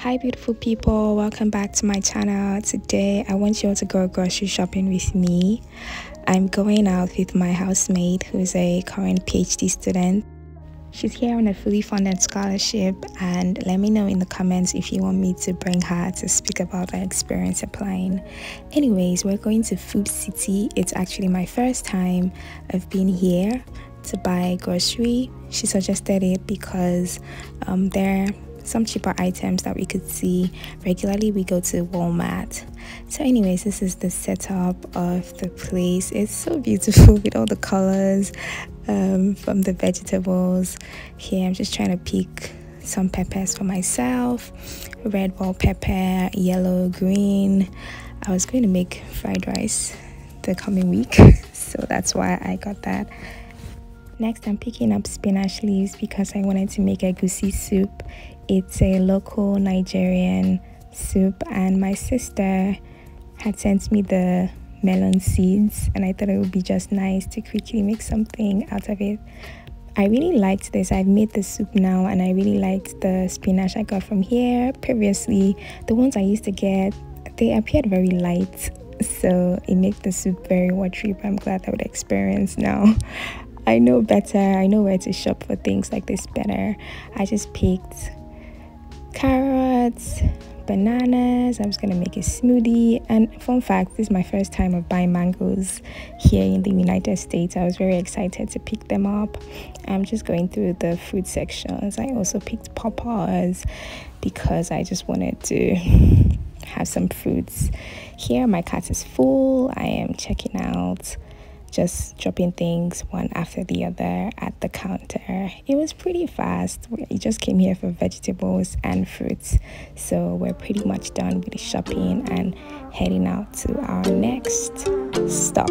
Hi beautiful people, welcome back to my channel. Today I want you all to go grocery shopping with me. I'm going out with my housemate who's a current PhD student. She's here on a fully funded scholarship and let me know in the comments if you want me to bring her to speak about her experience applying. Anyways, we're going to Food City. It's actually my first time of being here to buy grocery. She suggested it because um, there some cheaper items that we could see regularly we go to walmart. So anyways this is the setup of the place. It's so beautiful with all the colors um, from the vegetables. Here i'm just trying to pick some peppers for myself. Red bell pepper yellow green. I was going to make fried rice the coming week so that's why i got that. Next, I'm picking up spinach leaves because I wanted to make egusi soup. It's a local Nigerian soup, and my sister had sent me the melon seeds, and I thought it would be just nice to quickly make something out of it. I really liked this. I've made the soup now, and I really liked the spinach I got from here. Previously, the ones I used to get, they appeared very light, so it made the soup very watery. But I'm glad that would experience now. I know better. I know where to shop for things like this better. I just picked carrots, bananas. I was gonna make a smoothie. And fun fact, this is my first time of buying mangoes here in the United States. I was very excited to pick them up. I'm just going through the fruit sections. I also picked pawpaws because I just wanted to have some fruits. Here my cart is full. I am checking out just dropping things one after the other at the counter. It was pretty fast. We just came here for vegetables and fruits. So we're pretty much done with the shopping and heading out to our next stop.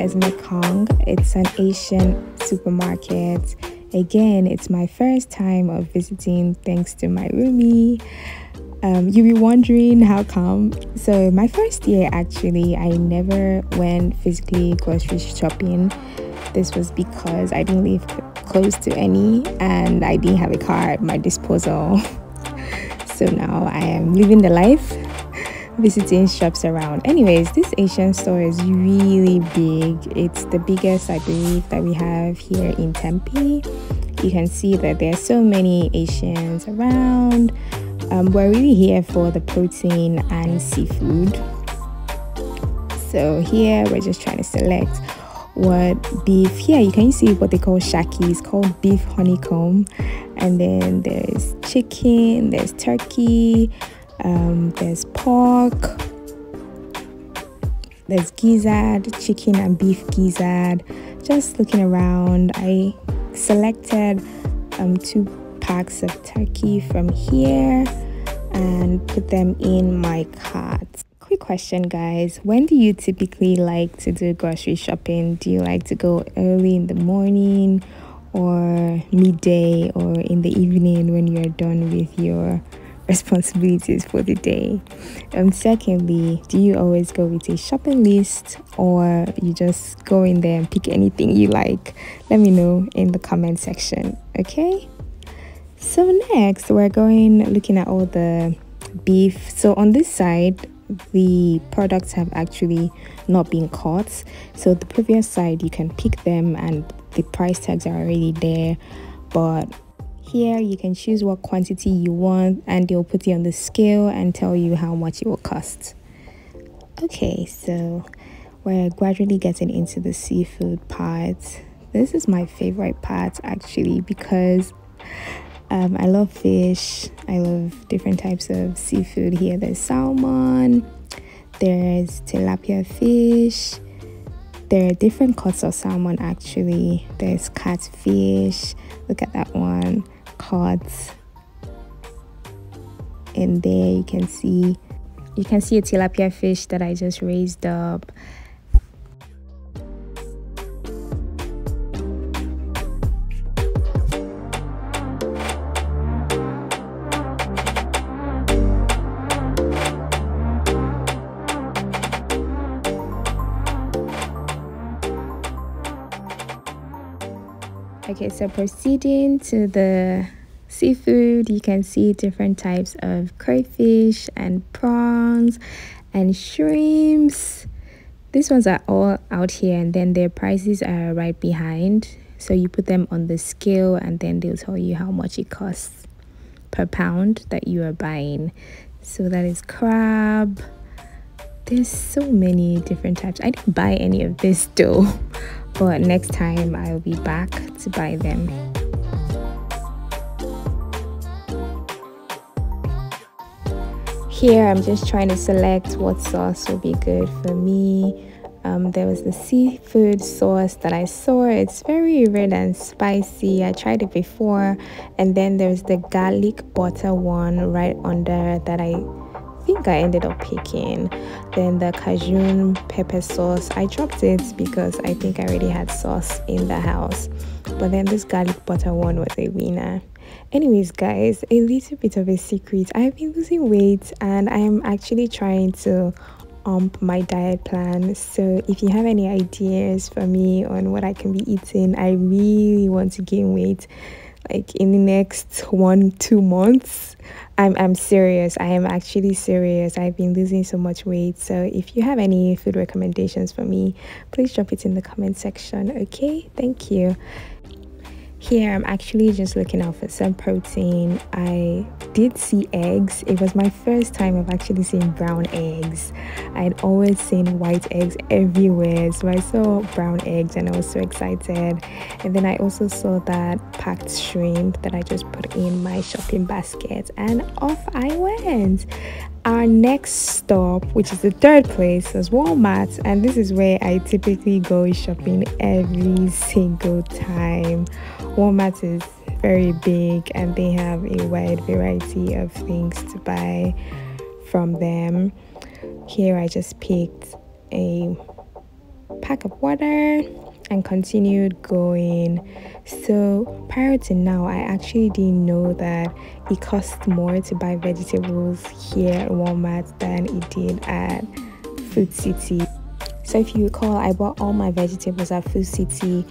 Is Mekong. It's an Asian supermarket. Again, it's my first time of visiting thanks to my roomie. Um, you'll be wondering how come. So, my first year actually, I never went physically grocery shopping. This was because I didn't live close to any and I didn't have a car at my disposal. so now I am living the life visiting shops around. Anyways, this Asian store is really big. It's the biggest, I believe, that we have here in Tempe. You can see that there are so many Asians around. Um, we're really here for the protein and seafood. So here we're just trying to select what beef here you can see what they call shaki it's called beef honeycomb and then there's chicken there's turkey um, there's pork, there's gizzard, chicken and beef gizzard. Just looking around, I selected um, two packs of turkey from here and put them in my cart. Quick question, guys. When do you typically like to do grocery shopping? Do you like to go early in the morning or midday or in the evening when you're done with your responsibilities for the day? And secondly, do you always go with a shopping list or you just go in there and pick anything you like? Let me know in the comment section, okay? So next, we're going looking at all the beef. So on this side, the products have actually not been caught. So the previous side, you can pick them and the price tags are already there. But here you can choose what quantity you want and they'll put it on the scale and tell you how much it will cost. Okay, so we're gradually getting into the seafood part. This is my favorite part actually because um, I love fish. I love different types of seafood here. There's salmon, there's tilapia fish, there are different cuts of salmon actually. There's catfish, look at that one and there you can see you can see a tilapia fish that I just raised up. Okay, so proceeding to the seafood, you can see different types of crayfish and prawns and shrimps. These ones are all out here and then their prices are right behind. So you put them on the scale and then they'll tell you how much it costs per pound that you are buying. So that is crab. There's so many different types. I didn't buy any of this though, but next time I'll be back to buy them. Here I'm just trying to select what sauce will be good for me. Um, there was the seafood sauce that I saw. It's very red and spicy. I tried it before. And then there's the garlic butter one right under that I think I ended up picking. Then the Cajun pepper sauce. I dropped it because I think I already had sauce in the house. But then this garlic butter one was a winner. Anyways, guys, a little bit of a secret. I've been losing weight and I am actually trying to ump my diet plan. So if you have any ideas for me on what I can be eating, I really want to gain weight like in the next one two months. I'm i'm serious. I am actually serious. I've been losing so much weight. So if you have any food recommendations for me please drop it in the comment section okay? Thank you here i'm actually just looking out for some protein. I did see eggs. It was my first time of actually seeing brown eggs. I'd always seen white eggs everywhere so i saw brown eggs and i was so excited. And then i also saw that packed shrimp that i just put in my shopping basket and off i went our next stop which is the third place is walmart and this is where i typically go shopping every single time Walmart is very big and they have a wide variety of things to buy from them. Here I just picked a pack of water and continued going. So prior to now, I actually didn't know that it costs more to buy vegetables here at Walmart than it did at Food City. So if you recall, I bought all my vegetables at Food City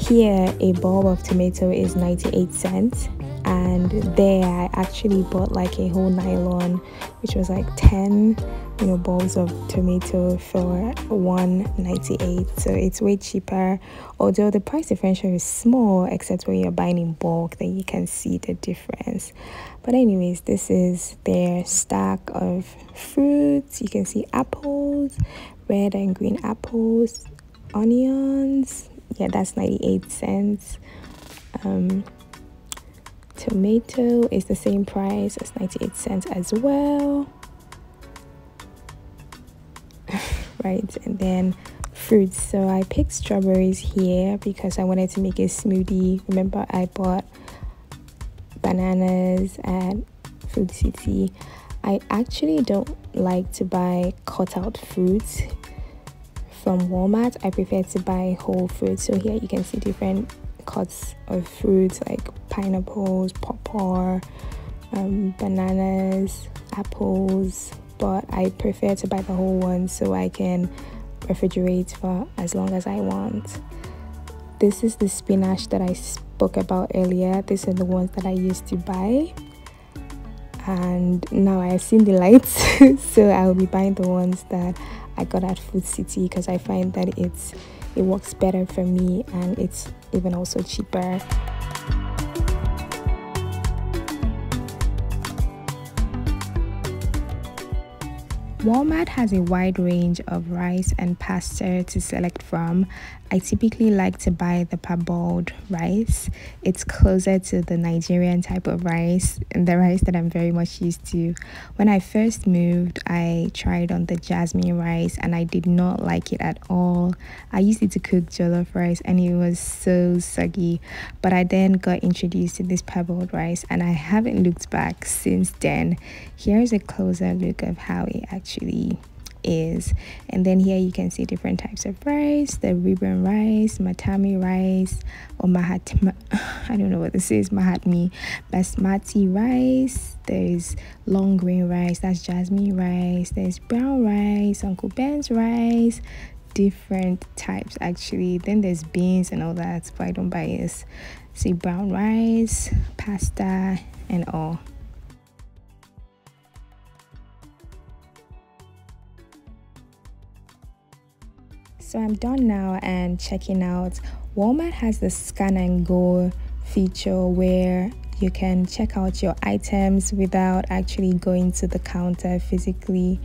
here a bulb of tomato is 98 cents and there I actually bought like a whole nylon which was like 10 you know bulbs of tomato for 198 so it's way cheaper although the price differential is small except when you're buying in bulk then you can see the difference. But anyways this is their stack of fruits. You can see apples red and green apples onions. Yeah that's 98 cents. Um, tomato is the same price as 98 cents as well right and then fruits so i picked strawberries here because i wanted to make a smoothie remember i bought bananas at food city i actually don't like to buy cut out fruits from Walmart, I prefer to buy whole fruits. So here you can see different cuts of fruits like pineapples, pawpaw, um, bananas, apples. But I prefer to buy the whole one so I can refrigerate for as long as I want. This is the spinach that I spoke about earlier. These are the ones that I used to buy. And now I've seen the lights, so I'll be buying the ones that I got at Food City because I find that it's it works better for me and it's even also cheaper. Walmart has a wide range of rice and pasta to select from. I typically like to buy the parboiled rice. It's closer to the Nigerian type of rice and the rice that I'm very much used to. When I first moved, I tried on the jasmine rice and I did not like it at all. I used it to cook jollof rice and it was so soggy. But I then got introduced to this parboiled rice and I haven't looked back since then. Here's a closer look of how it actually actually is. And then here you can see different types of rice the ribbon rice matami rice or mahatma i don't know what this is mahatmi basmati rice. There's long grain rice that's jasmine rice. There's brown rice uncle ben's rice. Different types actually. Then there's beans and all that but i don't buy this see brown rice pasta and all so i'm done now and checking out. Walmart has the scan and go feature where you can check out your items without actually going to the counter physically.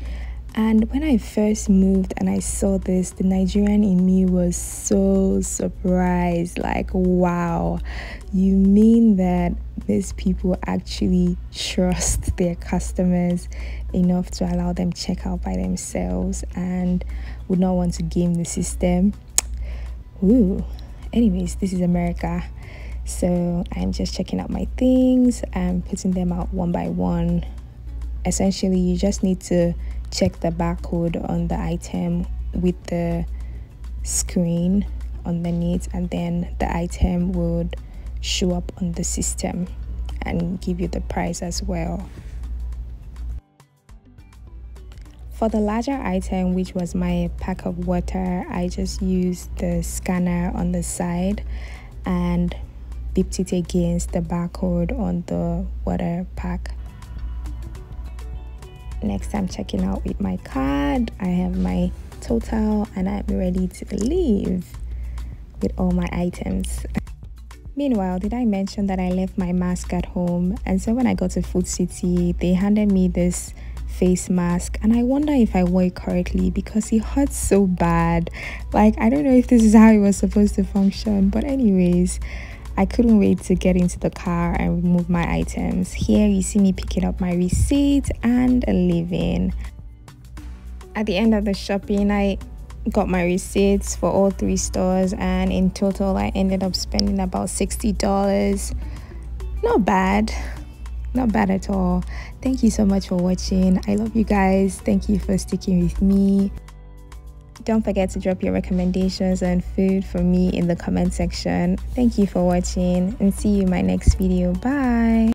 And when I first moved and I saw this, the Nigerian in me was so surprised like, wow, you mean that these people actually trust their customers enough to allow them check out by themselves? And would not want to game the system? Ooh, anyways, this is America. So I'm just checking out my things and putting them out one by one. Essentially, you just need to check the barcode on the item with the screen underneath and then the item would show up on the system and give you the price as well for the larger item which was my pack of water i just used the scanner on the side and beeped it against the barcode on the water pack. Next time checking out with my card. I have my total and i'm ready to leave with all my items. Meanwhile did i mention that i left my mask at home? And so when i got to food city they handed me this face mask and i wonder if i wore it correctly because it hurts so bad like i don't know if this is how it was supposed to function but anyways I couldn't wait to get into the car and remove my items. Here you see me picking up my receipt and leaving. At the end of the shopping, I got my receipts for all three stores and in total I ended up spending about $60. Not bad. Not bad at all. Thank you so much for watching. I love you guys. Thank you for sticking with me. Don't forget to drop your recommendations and food for me in the comment section. Thank you for watching and see you in my next video. Bye.